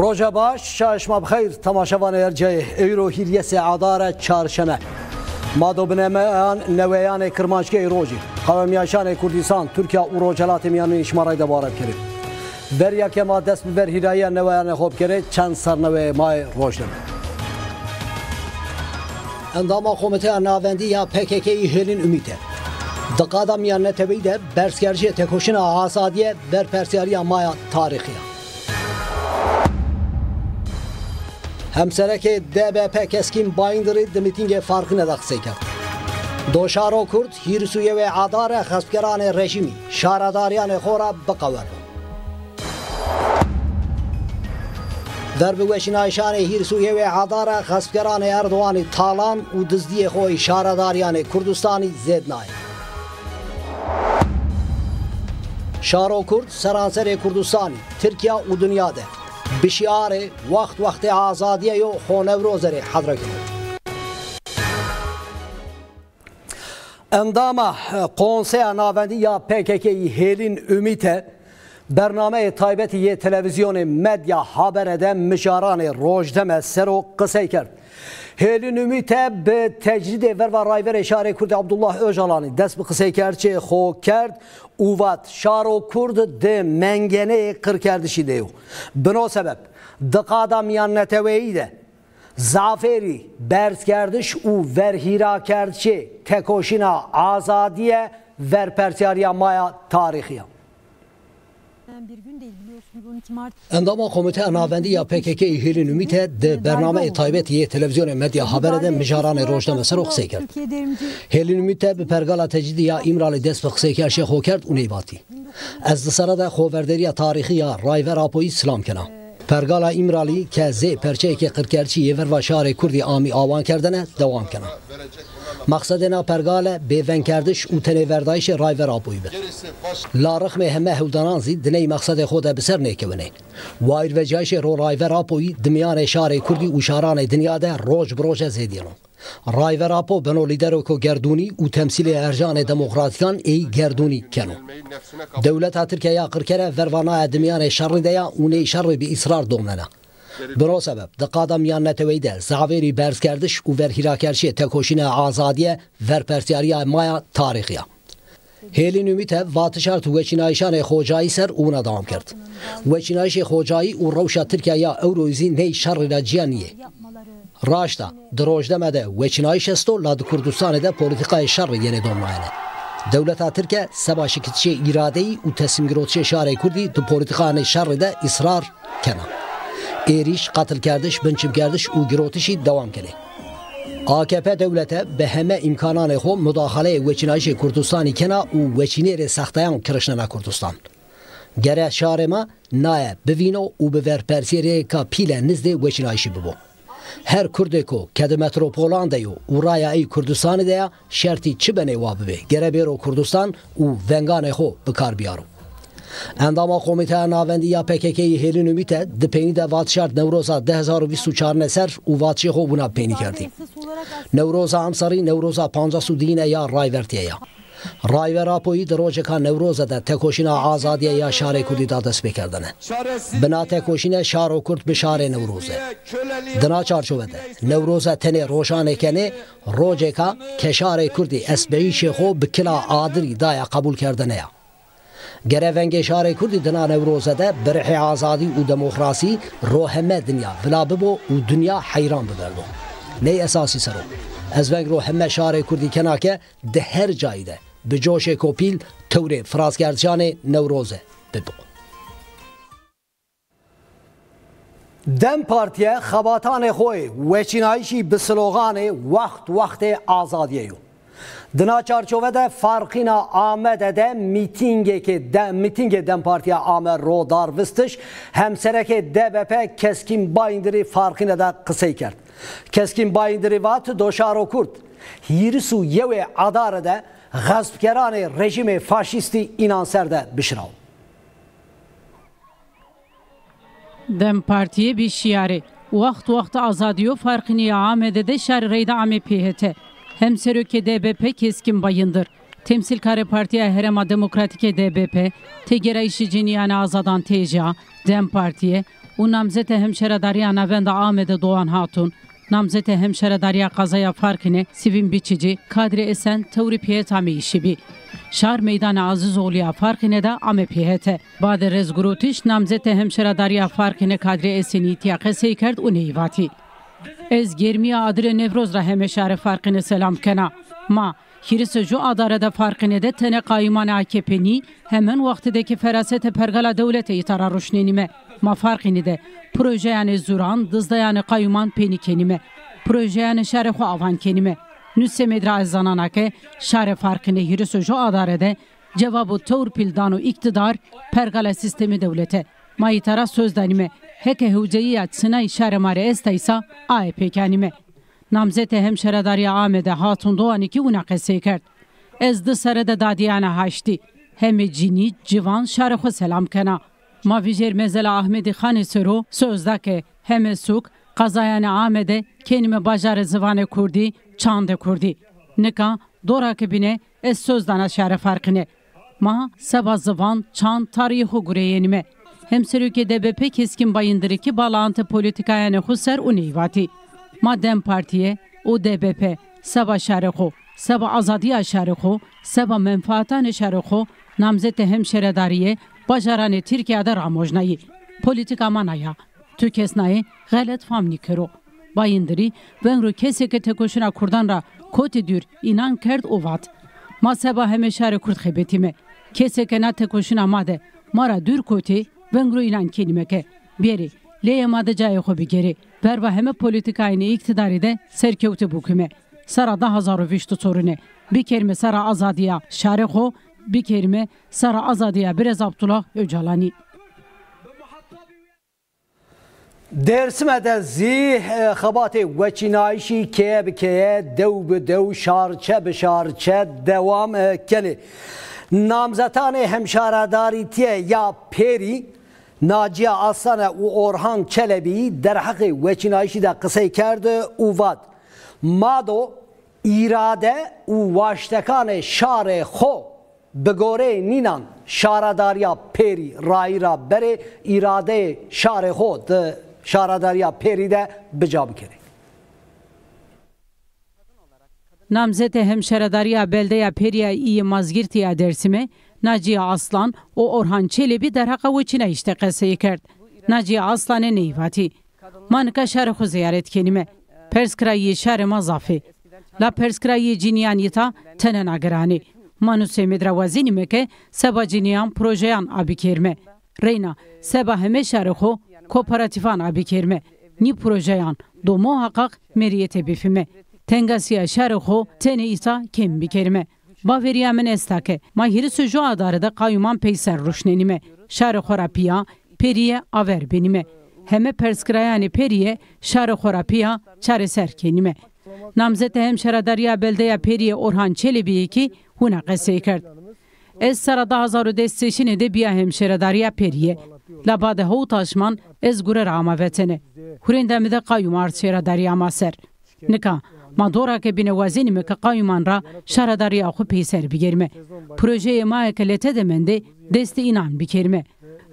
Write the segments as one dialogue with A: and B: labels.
A: ڕۆژە باش شاشما بخەیر تەماشەوان ئەرجێ ئەیرۆ هیریە سێعادارە چارشەمە مادۆ بنەمەیان نەوەیانێ کرمانچکەی ڕۆژی قەوەمیاشانێ کوردستان تورکیا و ڕۆژەلاتی میانوی شمەڕای دەبارەت کرد بەریاکەما دەست بەر هیرایە نەوەیانە خۆب کرێت چەند سەرنەوەی مای ڕۆژدن ئەنداما خۆمەتیان ناوەندی یا پێکێکەی هێلین ئومیتە دقادا میانەتەوەی دە بەرزکەرژیە تێکۆشنە ئاسادیە بەرپەرسیاریە مایە تاریخیە هەمسەرەکێ دەبێ پێکەسکین باینندری دمیتینگێ فارقنەدا قسەی کرد دۆشارۆ کورد هیرسویەوێ عادارە خەسپگەرانێ ڕێژیمی شارەداریانێ خۆرا بقەوەر دەربوەشنایشانێ هیرسویەوێ عادارە خەسپگەرانێ ئەردوانی تاالان و دزدیە خۆی شارەداریانێ کوردستانی زێد نایە شارۆ کورد سەرانسەرێ کوردستانی ترکیا و دنیاده بشیارێ وەخت وەختی ئازادیە و خۆنەورۆزەرێ حەدرەکەن ئەندامە قۆنسەیە ناوەندی یا پێکێکی هێلین ئومیتە بەرنمەیە تایبەتی یە تەلەڤزیۆنی مەدیا هابەرەدە مژارانی ڕۆژدەمە سەر و قسەی کرد. هێلی نومیتە بە تەجریدێ ڤەرڤ ڕایڤەرێ شارێ کوردی عبدوڵله ئۆژەڵانی دەست بە قسەی کردچێ خۆ کرد وات شار و کورد دێ منگەنەیە قڕکردشی دێ و بنۆ سەبەب دقادا میان نەتەوەیی دە زافێری بەرزکردش و ڤەرهیراکردچێ تەکۆشینا ئازادیە ڤەرپەرسیاریا مایا اندام کمیته ناوندی یا پکک ایهیلی نمیته ده برنامه تایبت یه تلویزیون مدیا حبره ده مجاران روشنه مصر و خسی کرد. هیلی نمیته به پرگالا تجید یا ایمرال دست خسی کرد شیخو کرد اونی باتی از دسره ده خوبردری تاریخی یا رایور آپوی سلام کنا. پرگالا ایمرالی که زی پرچه که قرکرچی یه ور و شهر کردی آمی آوان کردنه دوام کنا. Kena. مقصدنا پرگاله بیونکردش و تنوردایش رایور آبوی به لارخم همه هودانان هودانانزی دنی مقصد خود بسر نیکونه وایر و جایش رو رایور آبوی دمیان شار کردی و شاران دنیا ده روش بروش زیدیانو رایور آپو بنو لیدرو کو گردونی و تمثیل ارجان دموکراتیکان ای گردونی کنو دولت ترکیه قرکره وروانا دمیان شر دیا و نی شر به اصرار دومنه برو سبب دقادا میان نتوی ده زاویری برز کردش و ور هیراکرشی تکوشین آزادیه ور پرسیاریا مایا تاریخیا هێلی نومیتە واتشارت وەچینایشانێ خۆجایی سەر و نەدام کرد. وەچینایشی خۆجایی و ڕەوشە ترکیا ئەورویزی نەی شەڕیدا گیانیە. ڕاشتا درۆژدەمەدە وەچینای شەستۆ لا دی کوردستانێدا پۆلیتیقای شەڕ یەنێ دۆمایەنە. دەولەتا ترکە سەباشکتچێ ئیرادەی و تەسیمگرۆچێ شارێ کوردی تو پۆلیتیقانەی شەڕێدا ئیسرار کەنا. ئێریش قەتلکردش بنچمکردش و گرۆتشی دەوام کرێ. AKP دەولەتە بە هەمە ئیمکانانێ خۆ مداخلەیە وەچینایشی کوردستانی کەنا و وەچینێرێ سەختیان کرشنەنا کوردستان. گەرە شارێمە نایە بڤینۆ و بڤەرپەرسیێرەیەکە پیلە نزدێ وەچینایشی ببوو. هەر کوردێک و کە دە مەترۆپۆلاندەی و وڕایایی کوردستانی دەیە شەرتی چ بنێ وا ببێ گەرە بێرۆ کوردستان و Endama Komiteja Navendija PKK-i Helin Ümite di penî de vadişar Newroza 2024 ser û vadişê xwe bûna penî kerdî. Newroza Amsarî Newroza 52 ya rayvertiye ya. Rayver Apo'yu da rojeka Nevroza da tekoşina azadiye ya şare kurdi da dest bekerdene. Bina tekoşine şaro kurt bi şare Nevroza. Dina çarçovede Nevroza tene roşanekene rojeka keşare kurdi esbeyi şeho bikila adiri daya kabul kerdene ya. گەرەڤەنگێشارێک کوردی دنا نەورۆزەدە بەرحی ئازادی و دەمۆخراسی ڕۆهەمە دنیا بلا ببۆ و دنیا حەیران ببەردۆ نەی ئەساسی سەرۆ ئەزبەنگ ڕۆهەمە شارێک کوردی کەناکە دە هەر جایدە بجۆشێ کۆپیل تەورێ فرازگەرجانێ نەورۆزە ببوو. دەم پارتیە خەباتانێ خۆی وەچینایشی بسلۆغانێ وەخت وەختێ ئازادیە و. Dina çarçovede farkına Ahmet'e de mitingeki de mitinge den partiya Ahmet ro darvistiş hem sereke DBP keskin bayindiri farkına da kısay kert. Keskin bayindiri vat doşaro kurt. Yirisu yeve adarede gazpkerane rejimi faşisti inanserde bişirav. Dem
B: partiye bir şiari. Vaxt vaxta azadiyo farkını Ahmet'e de şer reyda ame pihete. Hem Seröke DBP Keskin Bayındır. Temsilkare Partiye Herema Demokratike DBP, Tegera İşicini yani Azadan TCA, DEM Partiye, u namzete hemşeredarya Navenda Ahmet'e Doğan Hatun, namzete hemşeredarya Kazaya Farkine, Sivin Biçici, Kadri Esen, Tevri Piyetami İşibi. Şar Meydanı Azizoğlu'ya farkine de ame pihete. Bader Rezgurutiş namzete hemşeredarya farkine Kadri Esen'i itiyake seykert u. Ez germiya adire nevroz ra hemeşare farkine selam kena. Ma Hiris ju adarede farkine de tene kayman AKP'ni hemen vaktideki ferasete pergala devlete itara ruşnenime. Ma farkini de proje yani zuran dızda yani kayman penikenime. Proje yani şerexu avan kenime. Nüsse medra zananake şare farkine hiris ju adarede cevabı tevr pildan iktidar pergala sistemi devlete. Ma itara sözdanime heke hevceyi açsına işare mare estaysa ae pekanime. Namzete hemşeredari Ahmet'e Hatun Doğan iki unake sekert. Ez de sarada dadiyana haşti. Hemi cini civan şarıfı selam kena. Mavijer mezela Ahmedi Khani Sero sözdake heme suk kazayana Ahmet'e kelime bajarı zıvane kurdi çande kurdi. Nika dorake bine ez sözdana şarı farkine. Ma seba zıvan çan tarihi gureyenime. Hemserükê DBP keskîn bayindirikî balanta politikayan xser û neyvatî. Ma dem partiye û DBP seba şerexo, seba azadiya şerexo, seba menfaatan şerexo namzete hemşeredariye bajaranê Tirkiyada ramojnayî. Politika manaya tu kesnayê gelet fam nikiro. Bayindirî ven ru keseke tekoşina Kurdan ra kotê dür înan kerd û vat. Ma seba hemê Kurd xebetî me. Keseke na tekoşina ma mara dür kotê Vengro ilan kelimeke. Biri, leye madecaye hobi geri. Berba heme politikayını iktidarı de serkevti bu küme. Sara da hazarofiştu sorunu. Bir kelime sara azadiya şareko, bir kelime sara azadiya biraz Abdullah Öcalani.
A: Dersimede zih e, xabatê veçînayişî keye bikeye dew bi dew şarçe bi şarçe devam e, keli. kelê. Namzetanê hemşaredarîtiye ya perî Naciye Aslan'a u Orhan Çelebi'yi derhaki veçinayişi de kısay kerdi u vad. Mado irade u vaştekane şare ho begore ninan şaradariya peri rayra bere irade şare ho de şaradariya peri de bicab kere.
B: Namzete hemşeradariya beldeya periya iyi mazgirtiya dersime Naciye Aslan o Orhan Çelebi derhaqa veçine işte qesayı kerd. Naciye Aslan'e neyvati. Manka şarı xu ziyaret kelime. Perskrayi şarı mazafi. La perskrayi cinyanita tenen agrani. Manuse medravazini meke seba cinyan projeyan abikerme. Reyna seba heme şarı xu kooperatifan abikerme. Ni projeyan domo hakak meriyete bifime. Tengasiya şarı xu tene isa kembi kerime. Baveriya min estake. Ma hirisi jo adarı da kayuman peyser ruşnenime. Şarı horapiya, periye aver benime. Heme perskrayani periye, şarı horapiya, çareser kenime. Namzete hem şaradariya beldeya periye Orhan Çelebi'yi ki huna qesekert. Ez sarada hazaru desteşine de biya hem şaradariya periye. Labade hou taşman ez gure rama vetene. Hurendemide kayumar şaradariya maser. Nika, Ma dorake binewazên me ke qayman ra şaredarî xwe pêser bigirme. Projeyê ma ke lete de min de destê înan bikirme.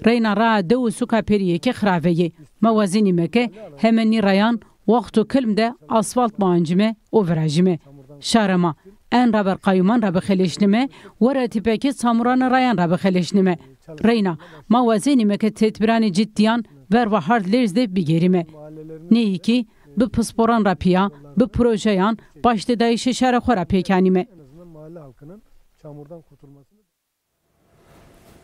B: Reyna ra dew suka periyeke xraveyê. Ma wazînî me ke hemenî rayan waxtu kilm de asfalt bancime o virajime. Şarama en raber kayuman rabe xeleşnime were tipeke samuran rayan rabe xeleşnime. Reyna ma wazînî me ke tedbirani ciddiyan berva hard lezde bigerime. Ki bi pisporan rapiya, bi projeyan başta değişe şere xora pekanime.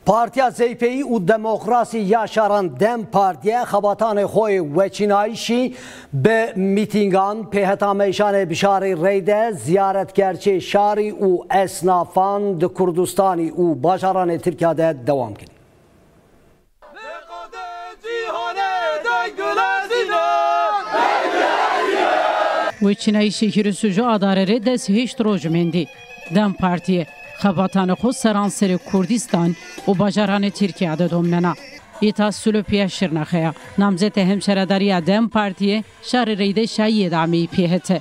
A: Partiya ZPI u demokrasi yaşaran dem partiye xabatan xoy ve be mitingan pehetameşane bişari reyde ziyaretgerçi şari u esnafan de
B: Kurdistani u başaran Türkiye'de devam kedi. учинаиши ҳирисуҷоа дараре даст ҳешт рӯҷ мендӣ дам партия хабатани худ сарансари курдистан ӯ ба жарани тиркия да домнана ита сулупия ширнахая намзете ҳемшарадария
C: дам партия шари рейда шаи дами пиҳете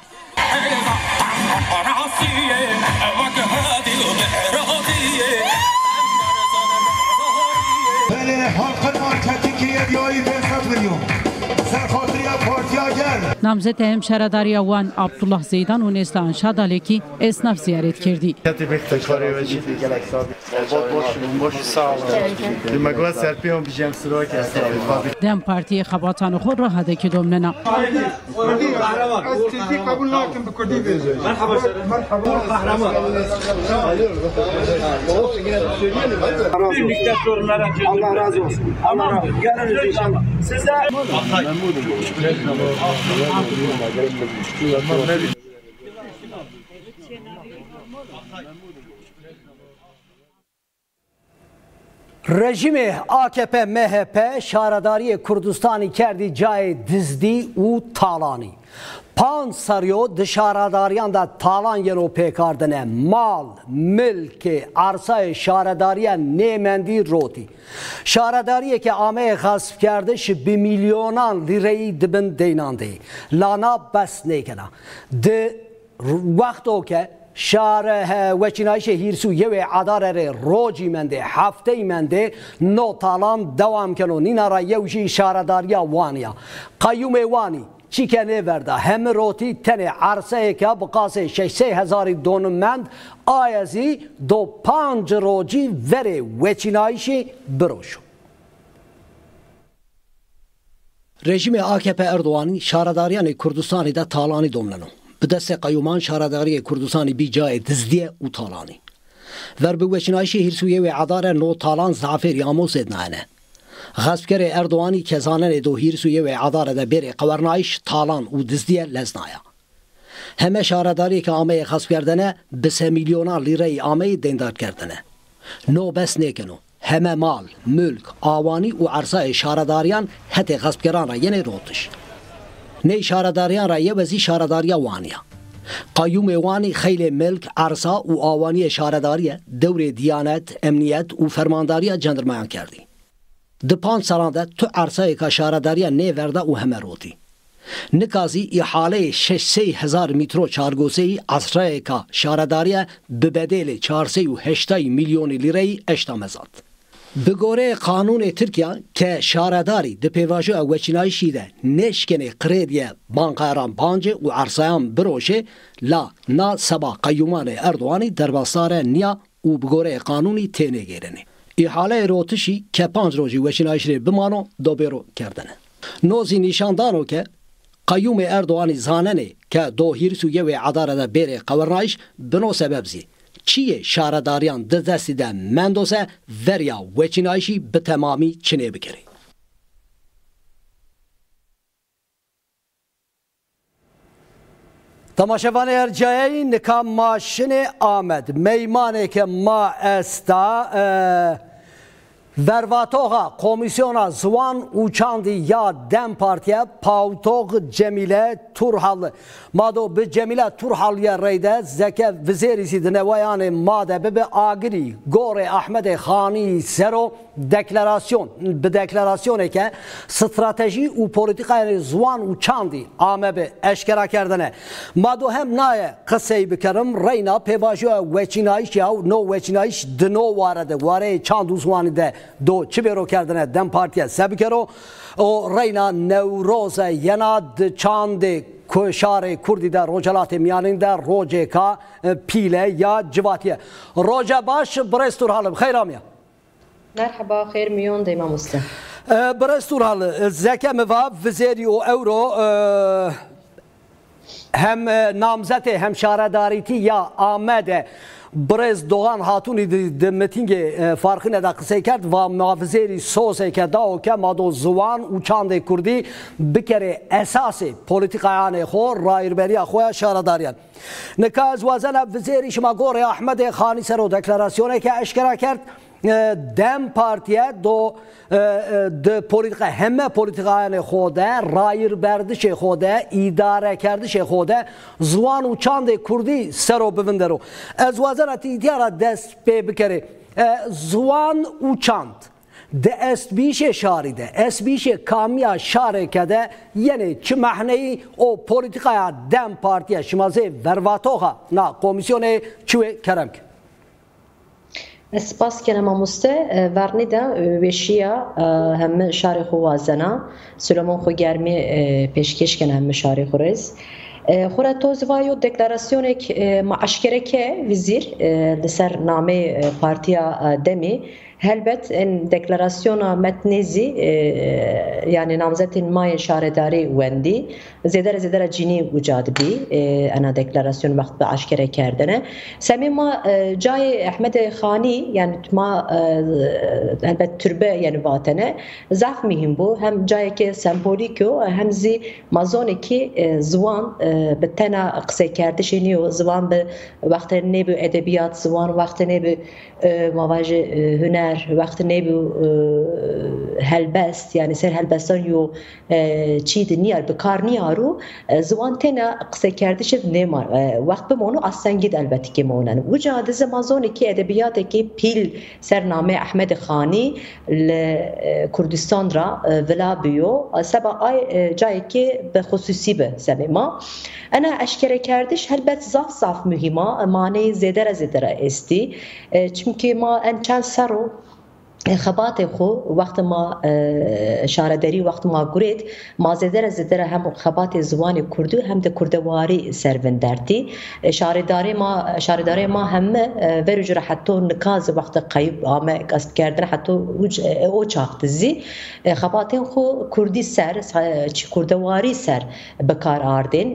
B: نامزد هم شهرداری وان عبدالله زیدان و نسلان شادالکی اسناف زیارت کردی دم پارتی خباتان خود را هده که دومننا
C: Allah razı olsun. Allah yarın inşallah. Sizler
A: Rejimi AKP MHP şaradariye Kurdistan kerdi cay dizdi u talani. Pansaryo dışarıdariyan talan yeno pekardine mal, mülk, arsa şaradariya nemendi roti. Şaradariye ki ame gasp kardı şi bir milyonan lireyi dibin deynandı. Lana bas nekena. De vakt o ke شاره وچینایش هیرسو یه عدار ره روجی منده هفته منده نو تالان دوام کنو نینا را یوشی شارداریا وانیا قیوم وانی چی که نورده همه روتی تن عرصه که بقاسه شش هزاری دونمند آیزی دو پنج روجی وره وچینایشی بروشو رژیم AKP Erdoğan'ın şaradariyan Kürdistan'ı da talani domleno. bi destê qeyûman şaradariyê Kurdistanê bî cayê dizdiye û talanî. Ver bi weçinayişê Hîrsûyê wê edare no talan zafêr ya Mosed nayene. Xespkerê Erdoğanî kezanenê do Hîrsûyê wê edare de berê qewernayîş talan û dizdiye leznaya. Heme şaradariyê ke ameyê xespkerdene bi se milyona lîreyê ameyê dendar kerdine. No bes nêkeno. Heme mal, mülk, avanî û ersayê şaradariyan hetê xespkeran ra yenê rotiş. نه شارداریان را یه وزی شارداریا وانیا قیوم وانی خیل ملک عرصا و آوانی شارداری دور دیانت امنیت و فرمانداری جندرمایان کردی di pan salan de tu ersayê ka şaredariya nêverda û hemerotî. Nikazî îhaleyê şeş sê hezar mîtro çargoseyî esrayê ka şaredariya bi bedêlê çarsê û heştayî milyonê lireyî eşta mezat. Bi goreyê e ke şaredarî di pêvajoya weçinayîşî e de nêşkenê qirêdiye bankaran bancê û ersayan biroşê la na seba qeyyûmanê Erdoganî derbasara niya û bi goreyê qanûnî tênegêrenê. احاله روتشی که پانج روزی وچینایش ری بمانو دوبرو کردنه نوزی نشاندانو که قیوم اردوانی زاننه که دو هیرسویه عداره ده بره قورنایش بنو سبب زی چیه شارداریان د دستی ده مندوسه وریا وچینایشی به تمامی چنه بکری تماشاوان ارجایی نکام ماشین آمد میمانه که ما استا Vervatoğa komisyona zvan uçandı ya Dem Partiye Pavtog Cemile Turhalı. Mado bi Cemile Turhalıya reyde zeke vizerisi de nevayanı made be agiri gore Ahmed Khani Sero deklarasyon bi deklarasyon ke strateji u politika zvan uçandı amebe eşkera kerdene. Mado hem naye kısey bikerim reyna pevajo veçinayış ya no veçinayış dno varede vare çandu zvanı do çibero kerdine dem partiye sebkero o reyna nevroze yenad çandi koşare kurdi de rocalatı miyaninde rojeka e, pile ya civatiye. Roca baş brestur halim hayramiye. Merhaba, hayır milyon
D: deyim amusta. E, brestur halı,
A: e, zeka meva vizeri o euro hem namzete hem şaredariti ya amede هم شارداریتی یا آمده برز دوغان هاتونی د متینگ فرقی ندا قصه کرد و محافظری سوسه که دا و که مادو زوان و چاند کردی بکره اساس پولیتیکایان خو رایربری خو شارداریان نکاز وزن وزیری شما گور احمد خانی سر و دکلاراسیونه که اشکرا کرد دم پارتیه دو د پولیتیکا همه پولیتیکایان خوده رایر بردش خوده اداره کردش خوده زوان و چاند کردی سرو بوندرو از وزارت ایدیارا دست پی بکره زوان و چاند د است بیش شاریده است بیش کامیا شاره کده یعنی چه معنی او پولیتیکا دم پارتیه شمازه ورواتوها نا کمیسیون
D: Սպասքերը մամուստե վառնիդա վեշիա հեմ շարի խոզանա Սոլոմոն խոգերմի պեշկեշկեն հեմ շարի խորես خورا توزوايو ديكلاراسيونك مع اشكرك وزير لسر نامي بارتيا دمي Helbet en deklarasyona metnezi yani namzetin maya şaredari wendi zedere zedere cini vücad bi ana deklarasyon vakt be aşkere kerdene semi ma cay Ahmed Khani yani ma elbet türbe yani vatene zaf mihim bu hem cay ki sembolik o hem zi mazone ki zvan betena qse kerdişini zvan be vakte ne bu edebiyat zvan vakte ne bu مواجه هنر وقت نبو هلبست يعني سر هلبستان يو چی دنیا بکار نیارو زوان تنا قصه کرده شد نمار وقت بمونو اصنگید البته که مونن و جاده زمازونی که ادبیات که پیل سرنامه احمد خانی لکردستان را ولا بیو سبا آی جایی که به خصوصی به سبی ما انا اشکره کردش هلبت زاف زاف مهمه معنی زیدره زیدره استی چونکه ما ان چند سرو خبات خو وقت ما شاردری وقت ما گرید ما زدر زدر هم خبات زبان کردو هم د کردواری سروندرتی شارداری ما شارداری ما هم ورجر حتی نکاز وقت قیب آمه قصد کردن حتی او چاقت زی. خبات خو کردی سر چی کردواری سر بکار آردین.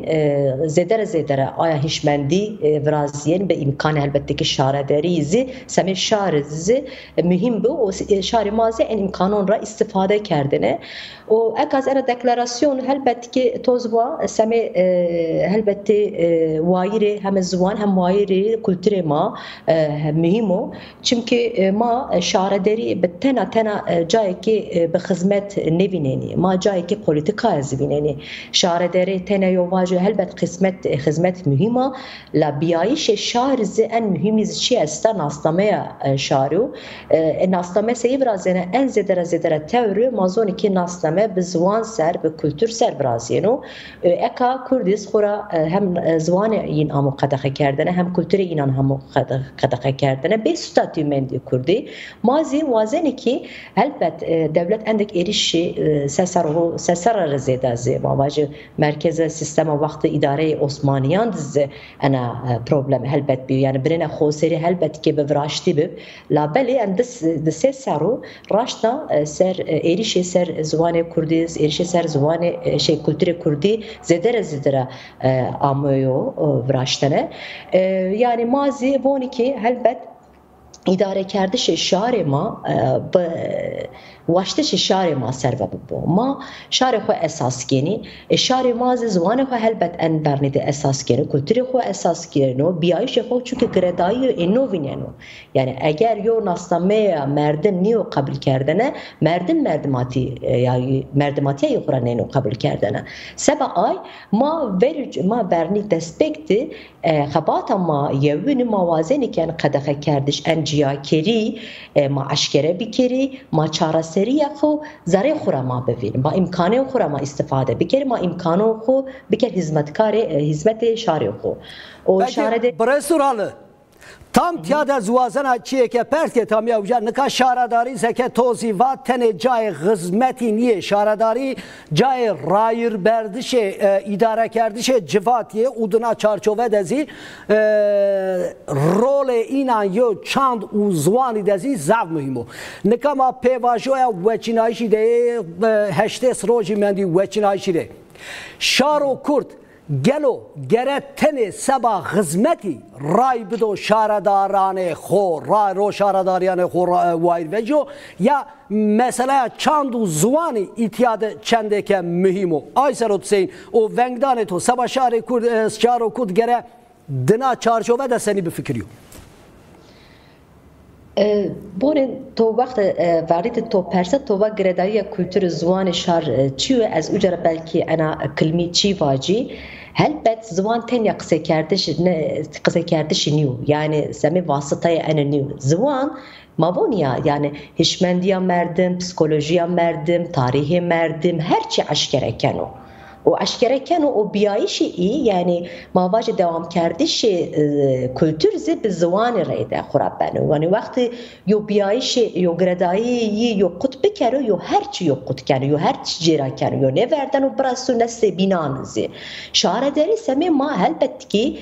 D: زدر زدر آیا هشمندی ورازین به امکان البته که شاردری زی سمی شار زی. مهم بو شهر مازی این امکانون را استفاده کردنه U hekk għażera deklarazzjoni ħelbet ki tożwa semmi ħelbetti e, e, wajri hemm iż-żwan hemm wajri kulturi ma e, mihimu ċimki ma xaraderi bit-tena tena ġajki bi xiżmet nevineni ma ġajki politika eżvineni şarederi tene yovaji helbet kısmet hizmet mühima la biyayiş şar zi en mühim iz çi esta? Nastamaya şaru. Nastame se ibrazene en zedere zedere tevru mazon iki nastame که ناسنامه به زوان سر به کلتور سر برازینو اکا کردیس خورا هم زوان این امو قدقه کردنه هم کلتور اینان هم قدقه کردنه به ستاتیو مندی کردی مازی وازنی که البت devlet endek erişi sesar sesar rezeda ze mavaje merkeze sistema vakti idare Osmaniyan dize ana problem helbet bi yani birine khoseri helbet ki be vrashti bi la beli and this the sesaru rashta ser erişi ser zuvane Kurdî êrişê ser ziwanê e, şê şey, kulturê Kurdî zêdere zêdera e, amoyo e, viraştene. Yani mazî vonekê helbet idare kerdişê şarê ma واشتش شهر ما سر و ببو ما شهر خو اساس گینی شهر ما از زوان خو هلبت ان برنید اساس گینی کلتور خو اساس گینو بیایش خو چون که گردایی اینو ویننو یعنی اگر یو ناسنامه مردم نیو قبول کردنه مردم مردماتی یا مردماتی ای خورا نینو قبول کردنه سبا آی ما ورج ما برنی دستبکتی خبات ما یوین موازنی که قدخه کردش انجیاکری ما اشکره بکری ما سری خو زره خورا ما ببین. ما امکانه خورا ما استفاده بکر ما امکانه خو بکر خدمتکار خدمت شهر خو.
A: او شهر برای سراله. Zuvazana çiyeke pertke tam ya uca nika şaradari zeke tozi va tene cay hizmeti niye? Şaradari cay rayır berdişe e, idare kerdişe civatiye uduna çarçove dezi e, role inan yo çand u zvani dezi zav mühimu. Nika ma pevajoya veçinayşi de e, heştes roji mendi veçinayşi de şaro kurt گلو گره تن سبا خزمتی رای بدو شارداران خو رای رو شارداریان خو وایر وجو یا mesela çand u zuani itiyad çendeke mühimu ayser otseyn o vengdane to saba şare kur şaro kud gere dina çarşove de seni bir fikriyo
D: بونن تو وقت وارد تو پرسه تو وقت گردایی کلتور زوان شار چیو از اجر بلکی انا کلمی چی واجی هلبت زوان تنیا قصه کردش قصه کردش نیو yani semi vasıtaya en نیو زوان مابونیا yani هشمندیا مردم پسیکولوژیا مردم تاریخ مردم هر چی اشکره کنو و اشکره و بیایش ای یعنی مواج دوام کردش کلتور زی به زوان ریده خورب بنو یعنی وقتی یو بیایش یو گردایی یو قط بکرو یو هرچی یو قط کنو یو هرچی جیرا کنو یو نوردن و برسو نست بینان زی شعر داری سمی ما هلبت کی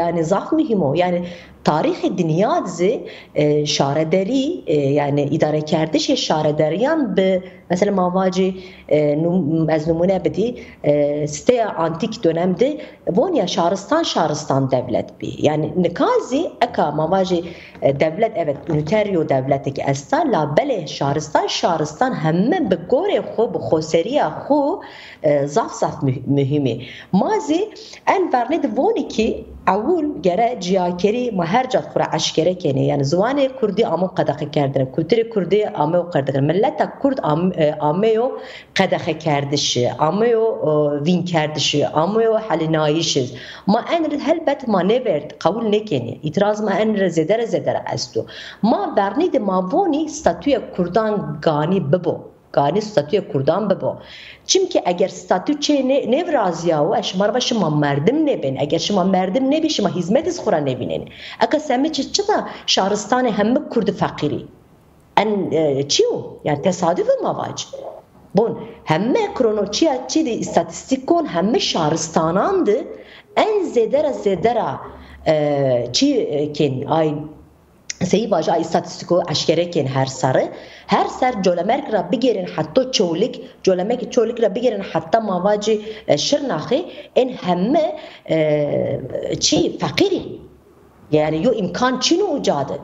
D: yani zaf mühim o. Yani tarihi dünya dizi e, şarederi e, yani idare kerdişi şarederiyan bi mesela mavacı e, num, ez numune bedi e, site antik dönemde Vonya şaristan şaristan devlet bi. Yani nikazi eka mavacı e, devlet evet üniteryo devleteki esta la bele şaristan şaristan hemme bi gore xo bi xoseriya xo e, zaf zaf mühimi. Mazi en vernet voni ki اول گره جیاکری ما هر جات خورا اشکره کنه یعنی زوان کردی آمو قدقه کردن کلتور کردی آمو قدقه ملت کرد عامه قدخه کردشه عامه وین کردشه عامه حل نایشه ما ان هلبت ما نبرد قبول نکنه اعتراض ما ان رزدر زدر استو ما برنید ما بونی ستاتوی کردان گانی ببو گانی ستاتوی کردان ببو چونکه اگر ستاتو چه نه رازیا و اشمار و شما مردم نبین اگر شما مردم نبین شما هزمت خورا نبینین اگر سمی چه چه شارستان همه کرد فقیری en çiyo yani tesadüf mavac Bon hemme kronoçiya çi de istatistikon hemme şaristanandı en zedera zedera çi ken ay سي باجا استاتستيكو اشكركن هر سر هر سر جولمرك را بگیرن حتی چولک جولمرك چولک را بگیرن حتی مواجه شرناخي ان همه چی فقیری yani yo imkan çin ucadı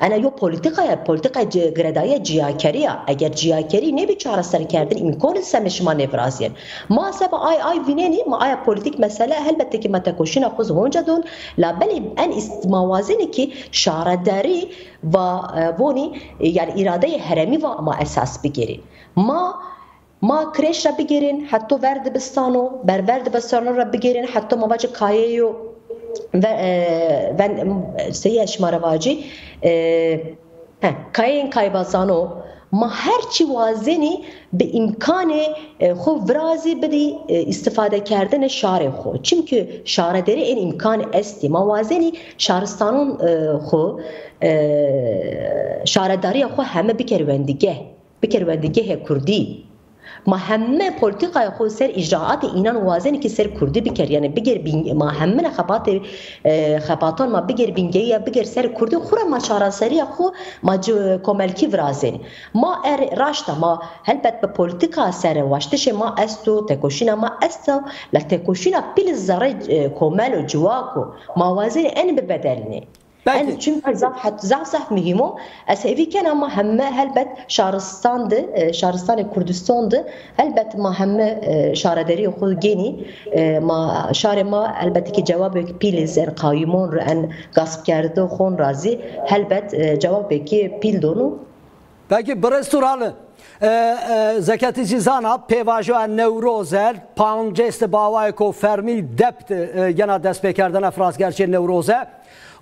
D: انا یو پلیتیکای پلیتیکای گردای جیاکریه اگر جیاکری نبی چهار سر کردن امکان سمش ما نفرازین ما سب آی آی وینینی ما آیا پلیتیک مسئله البته که متکوشین خود هونجا دون لبلی ان موازنی که شارداری و بونی yani irade heremi ve ama esas بگیرین ما ما کرش را بگیرین حتی ورد بستانو بر ورد بستانو را بگیرین حتی ما باجه کایه ben سه شماره واجی کاین کایبازانو ما هرچی وازنی به امکان خو ورازی بدی استفاده کردن شار خو چونکه شار داره این امکان استی ما وازنی شارستانون خو شارداری خو همه بکروندگه بکروندگه کردی ما همه پلیتیکای خود سر اجراعات اینان وازن که سر کردی بکر یعنی بگر بین ما همه خبات خباتان ما بگر بینگی یا بگر سر کردی خورا ما چاراسری خو ما کملکی ورازن ما ار راشتا ما هلبت به پلیتیکا سر واشتش ما استو تکوشینا ما استو لتکوشینا پیل زره کمل و جواکو ما وازن ان ببدلنی Belki. çünkü zaf zaf mühim Es evi ken ama hemme helbet şaristandı, şaristanı Kurdistan'dı. Helbet ma hemme şaraderi xu geni ma şare ma elbette ki cevabı piliz en kayyumun en gasp kerdi xon razi helbet cevabı ki pil donu.
A: Belki bir restoranı زکاتی جیزانا پیواژو نوروزه پانجست باوای کو فرمی دبت ینا دست بکردن افرازگرچه نوروزه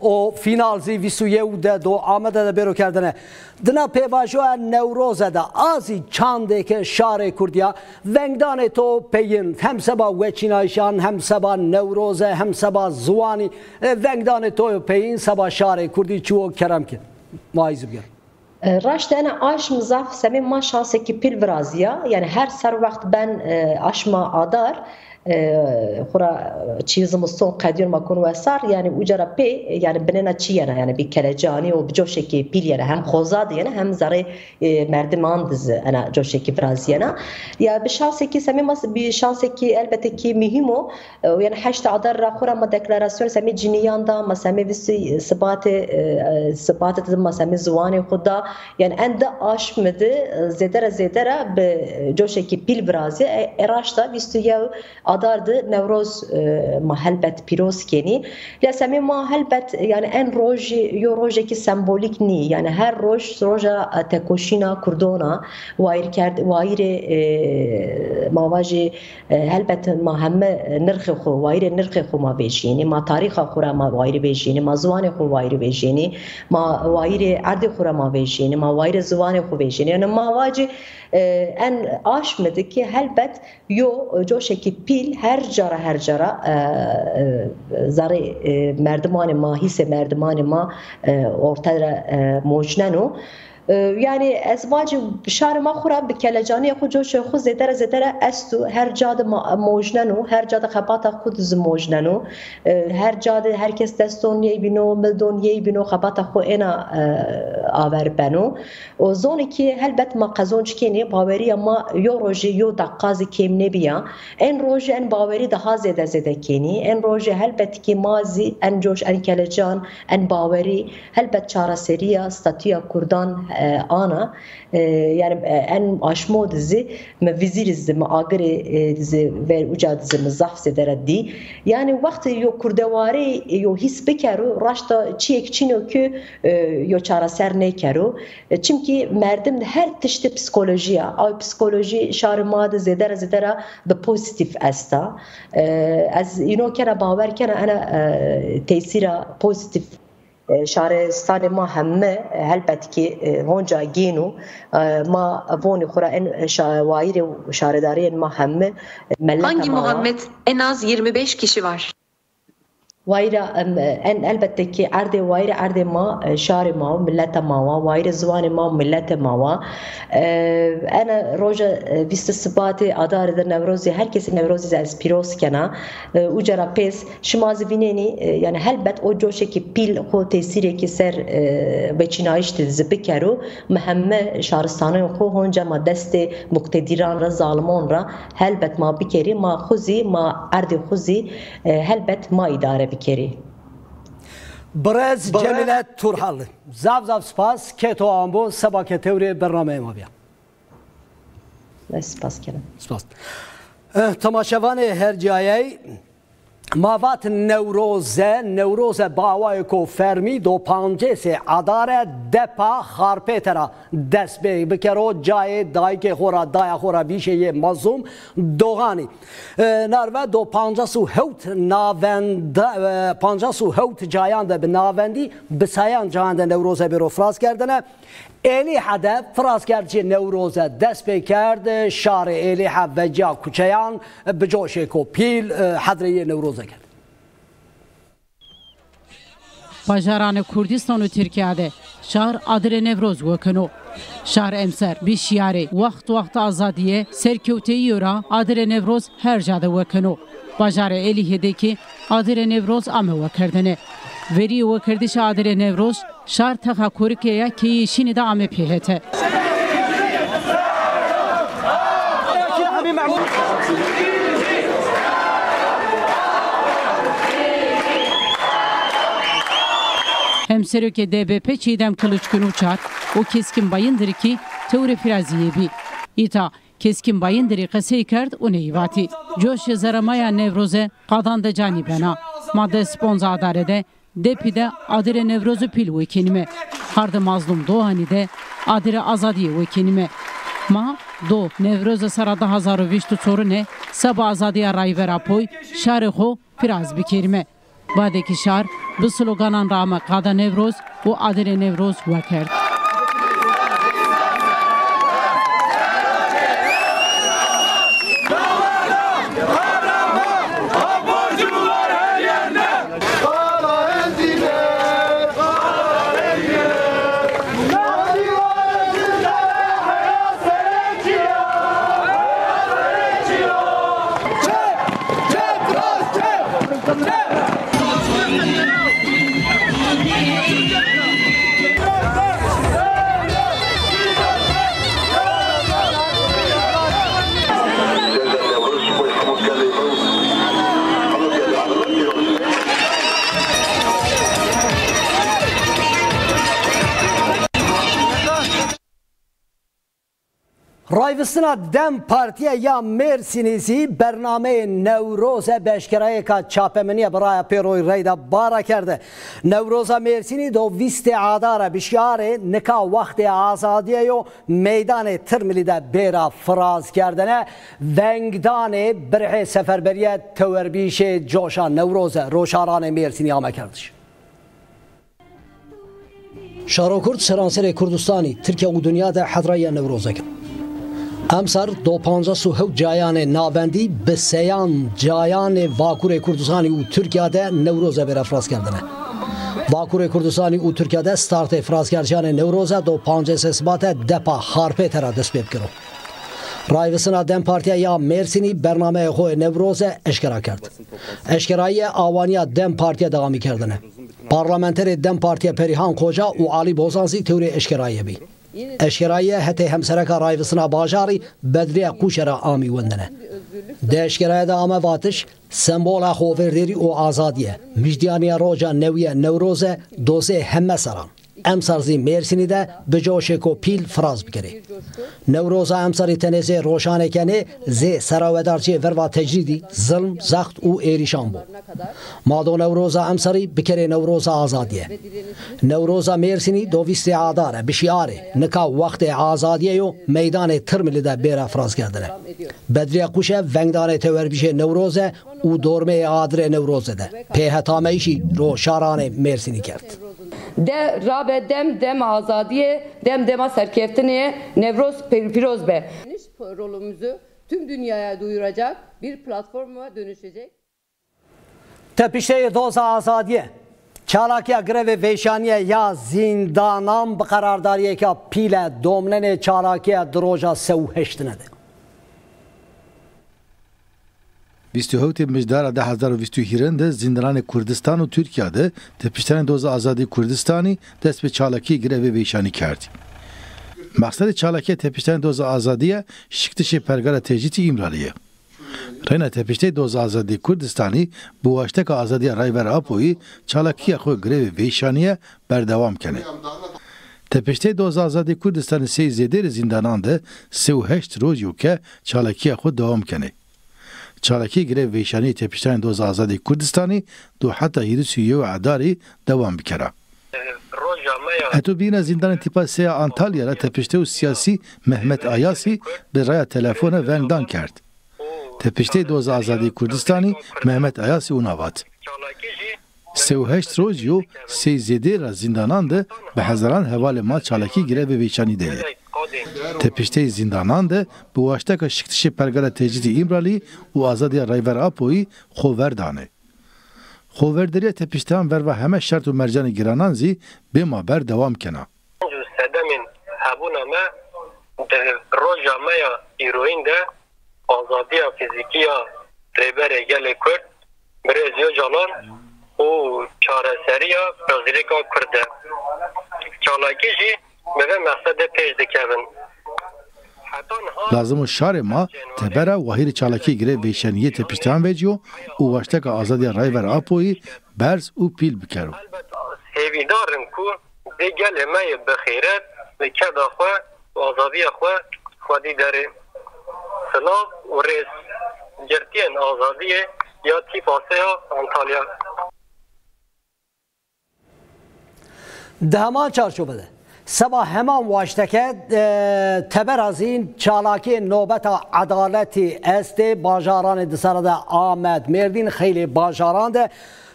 A: o finalzi visuyev de do amede de bero kerdine. Dina pevajoa nevroze de azi çandeke şare kurdiya vengdane to peyin hem seba veçinayşan hem seba nevroze hem seba zuani vengdane to peyin seba şare kurdi çuo kerem ki. Maiz bir.
D: راش انا عاش مزاف سمي ما شانسه كي بيل برازيا يعني هر سر وقت ben aşma adar خورا چیزم سون قدیر ما کن و سر یعنی اوجرا پی یعنی بننا چی یعنی یعنی بی کلجانی و بجوشه کی پیل یعنی هم خوزاد یعنی هم زره مردمان دز انا جوشه کی برازیانا یا به شانس کی سمی مس به شانس کی البته کی مهمو yani هشت عدر را خورا ما دکلاراسیون سمی جنیان دا ما سمی وسی ثبات ثبات ما سمی زوان خدا yani ende aşmadı zedere zedere be coşe ki pil brazı eraşta vistu ya adardı Nevroz ma helbet piroz keni ya semi ma yani en roji yo rojeki sembolik ni. Yani her roj roja tekoşina kurdona vair kerd vair mavaji helbet ma hemme nirxi xo vair nirxi xo ma bejini ma tarixa xura ma vair bejini ma zwane xo vair bejini ma vair ardi xura ma bejini ma vair zwane xo bejini yani ma vaji en aşmadı ki helbet yo coşeki pil میل هر جارا هر جارا زار مردمان ما حس مردمان ما ارتد موجنن و yani ازواج شهر ما خورا به کلجانی خود جوش خود زدر زدر استو هر جاد موجننو هر جاد خبات خود ز موجننو هر جاد هر کس دستون یی بینو ملدون یی بینو خبات خو اینا آور بنو و زونی که هلبت ما قزونج کنی باوری ما یو روژی یو دقاز کم نبیا این روژی ان باوری ده زده زده کنی این روژی هلبت کی مازی ان جوش ان کلجان ان باوری هلبت چارا سریا ستاتیا کردان ana. Yani en aşmo dizi me vizir dizi me agire dizi ve uca dizi me zaf sedere di. Yani vakti yo kurdevari yo his bikeru raşta çiyek çino ki yo çara ser ne keru çünkü merdim her tişte psikolojiya. Ay psikoloji şarıma da zedere zedere the pozitif esta. Az ino kera baver kera ana tesira pozitif شارستان ما همه هلبت که هونجا گینو ما بونی خورا en şair şaredariyen ma hemme
E: Hangi Muhammed en az 25 kişi var?
D: وايرا ان البته كي عرض وايرا عرض ما شاري ما ملت ما وايرا زوان ما ملت ما انا روجا بيست سباتي ادار در نوروزي herkes نوروزي از پیروز کنا اجرا پس شماز بینینی yani helbet o coşeki pil xo tesiri ki ser beçinayış dizi bikeru mehemme şaristanı xo honca ma deste muktediran ra zalimon ra helbet ma bikeri ma xuzi ma erdi xuzi helbet ma idare بکری.
A: برز جمیله تورحال زاف زاف سپاس. که تو آمبو. سبا که توری برنامه ما بیا.
D: سپاس کنم
A: سپاس. تماشاوان هر جایی ماوات نوروزه نوروز باوای کو فرمی دو پانجه سه عدار دپا خارپیترا دست بی بکرو جای دای که خورا دای خورا بیشه یه مزوم دوغانی نارو دو پانجه سو هوت ناوند پانجه سو هوت جایان ده به ناوندی بسایان جایان ده نوروزه بیرو فراز کردنه الی حده فراز کرد که نوروزه دست بی کرد شار الی و جا کوچیان بجوشه کو پیل حضره نوروزه کرد
B: Bajaran Kurdistan û Tirkiyeyê şar adire Nevroz wekino. Şar emser bi şiarê wext wext azadiye serkewteyî ra adire Nevroz her jade wekino. Bajarê Êlihêdekî adire Nevroz ame wekerdine. Verî wekirdişa adire Nevroz Şartaka Kurike'ye ki şimdi de ame pihete. Hemseröke DBP Çiğdem Kılıç gün uçar. O keskin bayındır ki teori firaziye bi. İta keskin bayındır ki seykert o neyvati. Coş yazaramaya nevroze kadanda canibena. Madde sponza adarede depide adire nevrozu pil ve kenime. Harda mazlum doğani de adire azadiye ve kenime. Ma do nevroz sarada hazaru viştu sorune sabah azadiya rayvera poy şare xo firaz bikerime. Badeki şar bu sloganan rağmen Qada Nevroz bu Adile Nevroz vekerd.
A: رایوستنا دم پارتیا یا مرسینیزی برنامه نوروز بشکرای که چاپمنی برای پیروی ریدا بارا کرده نوروز مرسینی دو ویست عادار بشیار نکا وقت آزادی و میدان ترملی ده بیرا فراز کردنه ونگدان برح سفربریه توربیش جوشا نوروز روشاران مرسینی آمه کردش شاروکرد سرانسر کردستانی ترکیه و دنیا ده حضرای نوروزه کرد امسر دو پانزه سو هو جایان ناوندی به سیان جایان واکور کردستانی و ترکیه ده نوروز بر افراز کردنه واکور کردستانی و ترکیه ده ستارت افراز کردن نوروز دو پانزه سسبات دپا خارپه ترا دست بیب کرو رایوسنا دم پارتیا یا مرسینی برنامه خو نوروز اشکرا کرد اشکرایی آوانیا دم پارتیا دوامی کردنه پارلمانتر دم پارتیا پریهان خوجا و علی بوزانزی توری اشکرایی بی eşkirayê hetê hemsereka rayvisina bajarî bedriya kuşera amî wendine. Di eşkirayê de ame vatiş sembola xoverdêrî û azadiye. Mijdiyaniya roja newiye Newroz e hemme seran. امسرزی مرسینی ده به جوشک و پیل فراز بکره نوروزا امسری تنزه روشانه کنه زی سراودارچی وروا تجریدی ظلم زخت و ایریشان بو مادو نوروزا امسری بکره نوروزا آزادیه نوروزا مرسینی دویست عاداره بشیاره نکا وقت آزادیه و میدان ترملی ده بیر فراز کردنه بدری قوشه ونگدان تور بیشه نوروزه و دورمه آدر نوروزه ده پیهتامهیشی رو شاران مرسینی کرد
F: de rabe dem dem azadiye dem dema serkeftiniye Nevroz Piroz be.
G: rolümüzü tüm dünyaya duyuracak bir platforma dönüşecek.
A: Tepişte doza azadiye. Çalakiya grev veşaniye ya zindanam karardariye ka pile domnene çalakiya droja sev heştine de.
H: 27 مجدار ده 2021 ده زندان کردستان و ترکیه ده تپشتن دوز آزادی کردستانی دست به چالاکی گره ویشانی کردی. مقصد چالاکی تپشتن دوز آزادی شکتش پرگار تجیتی امرالیه. رینا تپشته دوز آزادی کردستانی بواشته که آزادی رای ور آپوی چالاکی خو گره ویشانیه بردوام کنه. تپشته دوز آزادی کردستانی سی زیده زندانان ده سی و هشت روز یو چالکی گره ویشانی تپشتن دوز آزادی کردستانی دو حتی هیرسی یو عداری دوام بکره. اتو بین زندان تیپا سیا انتالیا را تپشته و سیاسی محمد آیاسی به رای تلفن ونگدان کرد. تپشته دوز آزادی کردستانی محمد آیاسی اوناوات 38 روز یو سی زیده را زندانان ده به هزاران حوال ما چالکی گره به ویچانی ده تپشته زندانان ده به واشته که شکتشی پرگره تجدید امرالی و آزادی رایور آپوی خوور دانه خوردریه تپشتان ور و همه شرط و مرجان گرانان زی به ما بر دوام کنا سدمین هبونا ما در
I: روژا ما یا ایروین ده آزادی فیزیکی یا ریبر گل کرد بره زیو جالان او چاره سری یا پذیره که کرده. چالاکی جی به مقصد پیش دکرن
H: لازم شار ما تبرا وحیر چالاکی گره بیشنیه تپیشتان ویجیو او واشته ازادی آزادی رای ور برز او پیل بکرو.
I: هیوی دارم که دیگل همه بخیرت که داخوا و آزادی خواه خوادی داره. سلاف و ریز جرتین آزادی یا تیپ آسه انتالیا
A: همان چارچوبه سبا همان واشتکه تبر از این چالاکی نوبت عدالتی است باجاران دسرده آمد مردین خیلی باجاران ده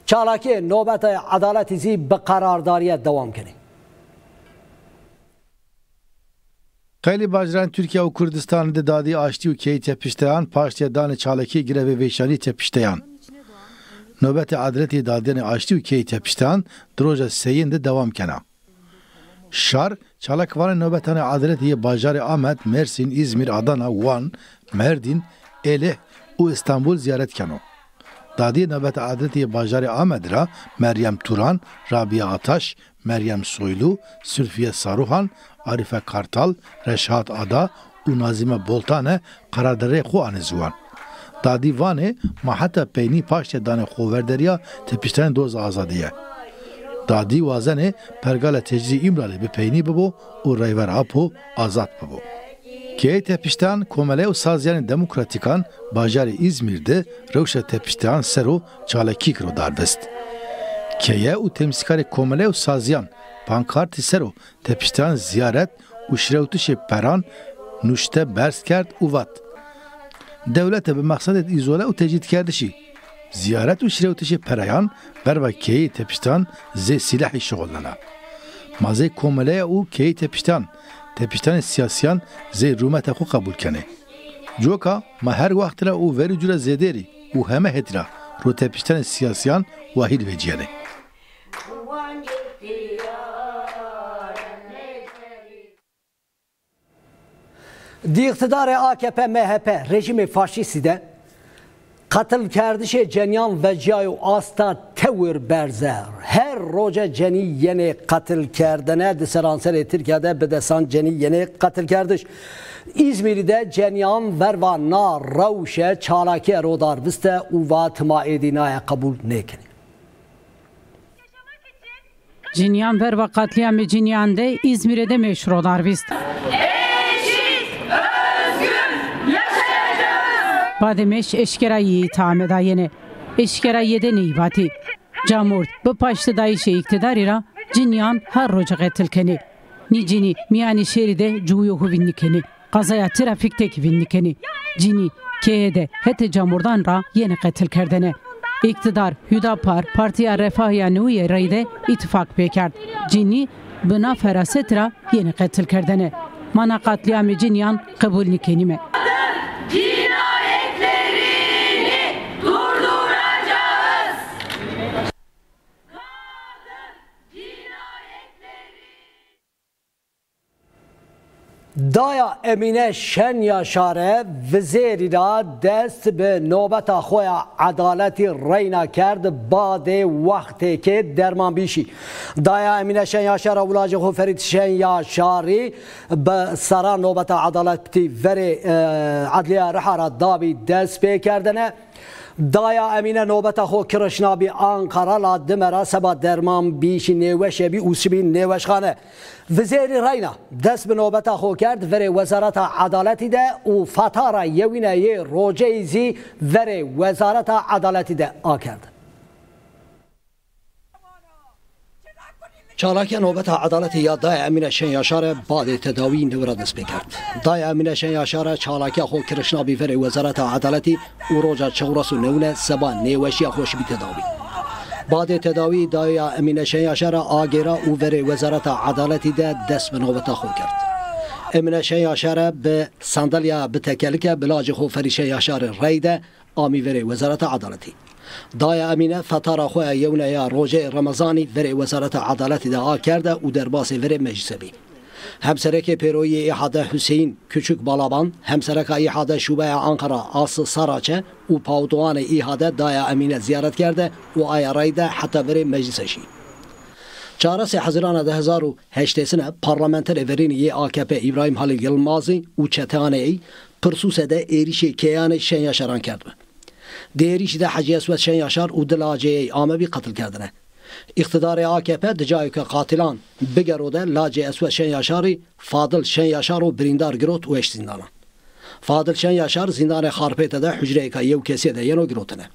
A: چالاکی نوبت عدالتی زی به قرارداریت دوام کنی
H: خیلی باجران ترکیه و کردستان ده دادی آشتی و کیت پیشتیان پاشتی دان چالاکی گره و ویشانی تپشتیان. Adretê dadênê aştî û keyî tepişteyan di roja seyên de devam kena. Şar, çalakvan nöbetane adaletiye Bajarı Ahmet, Mersin, İzmir, Adana, Van, Merdin, Eleh û İstanbul ziyaret keno. Dadi nöbet adaletiye Bajarı Ahmet ra Meryem Turan, Rabia Ataş, Meryem Soylu, Sülfiye Saruhan, Arife Kartal, Reşat Ada û Nazime Boltane karardarê xwe anîzwan. Dadî vanê maheta peynî paştê danê xweverderiya tepiştenên doz azadiye. دادی وازنه پرگال تجزی ایمرالی به پینی ببو و ریور اپو آزاد ببو Keye tepişten komele u sazyanı demokratikan bajarı İzmir'de rewşa tepişten sero çalaki kiro darbest. Keye u temsilkari komele u sazyan pankartı sero tepişten ziyaret u şirevtuşi peran nuşte bers kert u vat. Devlete bi maksadet izole u tecid kerdişi. Ziyaret u şirevtuşi perayan berba keyi tepişten ze silahi şoğullana. Mazê komeleya û keyî tepiştan tepiştanê siyasiyan zê rûmeta xwe qebûl kene. Coka ma her wextira û verî cure zêderî û heme hetira rû tepiştanê siyasiyan wahîd veciyane.
A: Diktidarı AKP, MHP rejimi faşisti de katıl kerdişe cenyan ve cayu asta tevir berzer. Her roca ceni yeni katıl kerdene de seransere Türkiye'de bedesan ceni yeni katıl kerdiş. İzmir'de cenyan verva na revşe çalaki erodar viste uva tıma edinaya kabul nekini.
B: Cinyan verva katliamı cinyande İzmir'de meşhur odar viste. Darvist. Bademeş eşkerayı itham yine. Eşkerayı neyvati. Camurt bu paştı dayışı iktidarira Cinyan her roca qetilkeni. Nicini miyani şeride cuyu vinnikeni. Kazaya trafikteki vinnikeni. Cini keyede hete camurdan ra yeni qetil kerdene. İktidar Hüdapar Partiya Refahya Nûye Reyde ittifak bekard. Cini bina ferasetra yeni qetil kerdene. Mana katliamı Cinyan kabul nikenime.
A: دایا امینه شن یاشاره وزیری را دست به نوبت خویا عدالتی رینا کرد بعد وقتی که درمان بیشی. دایا امینه شن یاشاره ولاج خو فرید شن یاشاری به سرا نوبت عدالتی وری عدلیه رحارا دابی دست به کردنه. دایا امینه نوبت خو کرشنابی آنقره لا دمرا سبا درمان بیشی نیوش بی اوسبی نیوش خانه وزیر رینا دست به نوبت خو کرد وری وزارت عدالتی ده و فتارا یوینه روجه زی وری وزارت عدالتی ده آ کرد چالاکی نوبت عدالت یا دای امین شن یاشار بعد تداوی نورا دست بکرد. دای امین شن یاشار چالاکی خو کرشنا بیفر وزارت عدالتی او روجا چورس و نونه سبا نیوشی خوش بی تداوی. بعد تداوی دای امین شن یاشار آگیرا او ور وزارت عدالتی ده دست به نوبت خو کرد. امین شن یاشار به صندلیا به تکلک بلاج خو فریشه یاشار ریده آمی ور وزارت عدالتی. دای امینه فتارا خواه یونه یا روژه رمضانی ور وزارت عدالت دا کرده و در باس ور مجلس بی همسرک پیروی احاده حسین küçük balaban همسرک احاده şube Ankara Aslı Saraçe و پاودوان احاده دای امینه ziyaret کرده و ayarayda hatta ور meclis şi Çaresi Haziran 2008 sene parlamenter verini AKP İbrahim Halil Yılmaz'ı u çetehaneyi pırsusede erişi keyanı şen yaşaran kerdi. دیریش ده حجی اسود شن یاشار و دلاجه آمه بی قتل کردنه اقتدار AKP دجای که قاتلان بگروده لاجه اسود شن یاشاری فاضل شن یاشار و بریندار گروت و اش زندانا فاضل شن یاشار زندان خارپیت ده حجره که یو کسی ده ینو گروتنه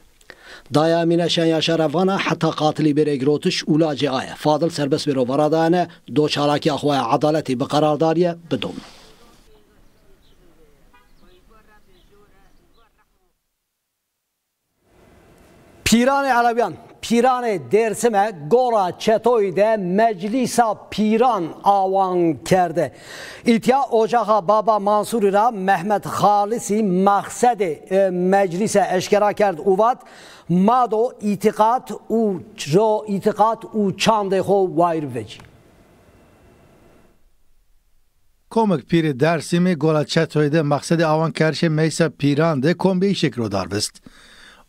A: دایا امینه شن یاشار افغانه حتی قاتلی بره گروتش اولاجه آیه فاضل سربس برو ورادانه دو چالاکی اخواه عدالتی بقرارداریه بدوم Pirane Arabiyan, Pirane Dersime Gora Çetoy'de Meclisa Piran avan kerdi. İtya Ocağa Baba Mansur İra Mehmet Halisi Maksedi e, Meclise Eşkera kerdi uvat. Mado itikat u jo itikat u çande ho.
H: Komik piri dersimi gola çetoyde maksedi avan kerşe meysa piran de kombi işek rodar vist.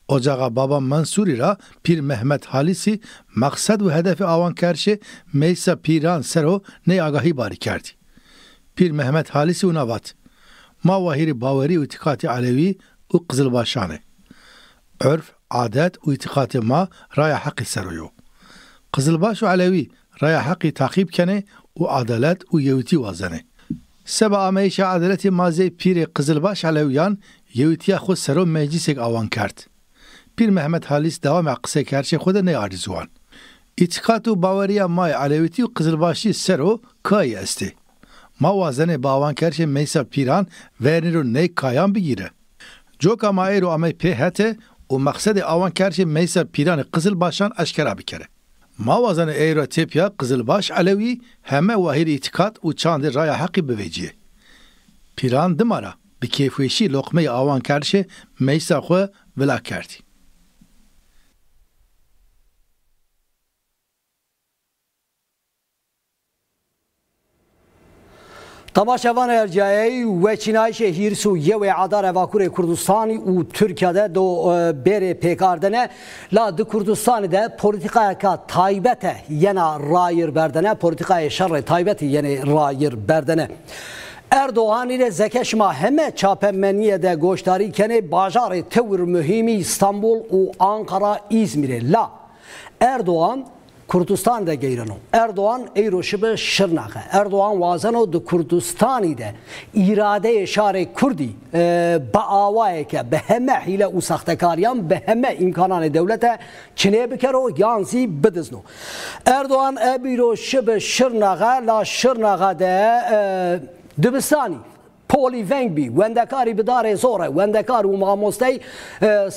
H: Ocağa baba Mansur ira Pir Mehmet Halisi maksad ve hedefi avan kerşi meysa piran sero ne agahi bari kerdi. Pir Mehmet Halisi unavat. Ma vahiri baveri itikati alevi u kızılbaşane. Örf, adet u ma raya haqqi seroyo. Kızılbaş u alevi raya haqqi takip kene u adalet u yevti vazene. Seba ameyşe adaleti mazi piri kızılbaş aleviyan yevtiya xud sero meclisek avan kerdi. پیر محمد حالیس دوام قصه کرچه خود نیارزوان. اتقاط و باوریا مای علیویتی و قزلباشی سرو کای استه. ما وازن باوان کرچه میسا پیران ورنی رو نیک کایان بگیره. جوکا مای رو امی پی هته و مقصد آوان کرچه میسا پیران قزلباشان اشکرا بکره. ماوازن ایرا تیپیا قزلباش علوی همه واهیر اتقاد و چاند رای حقی بویجیه. پیران دمارا به کیفویشی لقمه آوان کرشه میسا خو ولا کردی.
A: تماشاوان Tamaşavan erciyayı ve Çinay şehir Suriye ve Adar Evakure Kurdistan u Türkiye'de do e, beri pekardene la de Kurdistan'ı politikaya ka taybete yena rayir berdene politikaya şerre taybeti yeni rayir berdene. Erdoğan ile zekeşma heme çapemmeniye de goştari kene bajarı tevr mühimi İstanbul u Ankara İzmir'e la. Erdoğan Kurdistan da geyrano. Erdoğan eyroşibe şırnağı. Erdoğan vazano de Kurdistani de irade şare Kurdi ba avaye ke be heme hile u sahtekariyan be heme imkanan devlete çine bikero yanzi bidizno. Erdoğan ebiro şırnağı la şırnağı de dibistani پۆلی ڤنگ بی وەندەکاری بدارێ زۆرە وەندەکار و مامۆستەی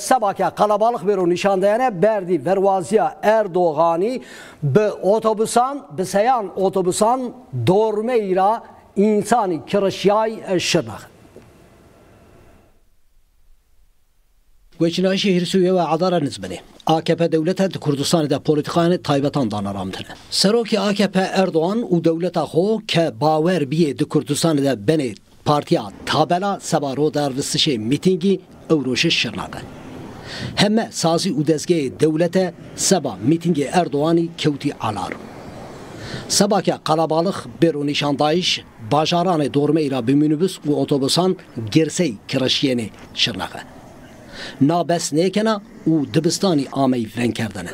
A: سەباکە قەلەباڵق بێر و نیشاندەیانە بەردی ڤەروازیە ئەردۆغانی بە ئۆتۆبوسان بسەیان ئۆتۆبوسان دۆرمەیرا ئینسانی کڕشیای شنەخ. Veçinayşi Hirsuye ve Adara nizbeni. AKP devlete Kurdistan de politikanı taybetan danaramtine. Seroki AKP Erdoğan u devleta xo ke bawer biye de Kurdistan de beni partiya tabela sebaro dervisişe mitingi Evroşi Şırnakı. Hemme sazı u dezge devlete seba mitingi Erdoğan'ı kevti alar. Sabahke kalabalık bir o nişandayış bajaranı dorme ira bir minibüs u otobüsan girsey kiraşiyeni Şırnakı. نابس نیکنا او دبستانی آمی ون کردنه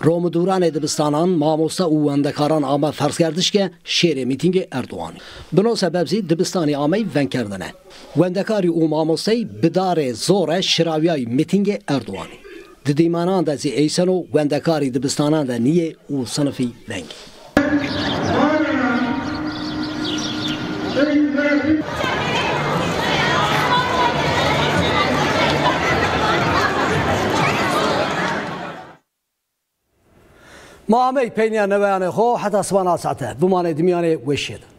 A: روم دوران دبستانان ماموستا او اندکاران آما فرض کردش که شیر میتینگ اردوانی بنو سبب زی دبستانی آمی ون کردنه وندکاری او ماموستی بدار زور شراویای میتینگ اردوانی دیمانان دا زی ایسنو وندکاری دبستانان دا نیه او صنفی ونگ ما همه پینیا نویانه خو حتی سوانا ساعته. بمانه دمیانه وشید.